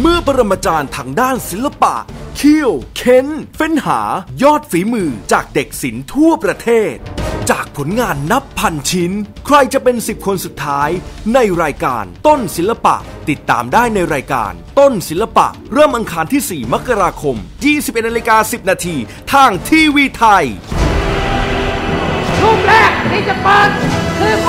เมื่อปรมาจารย์ทางด้านศิลปะ เคี่ยว เค้น เฟ้นหายอดฝีมือจากเด็กศิลป์ทั่วประเทศ จากผลงานนับพันชิ้น ใครจะเป็นสิบคนสุดท้าย ในรายการต้นศิลปะ ติดตามได้ในรายการ ต้นศิลปะ เริ่มอังคารที่ 4 มกราคม 21นาฬิกา10 นาทีทางทีวีไทยรูปแรกที่จะเปิดคือผ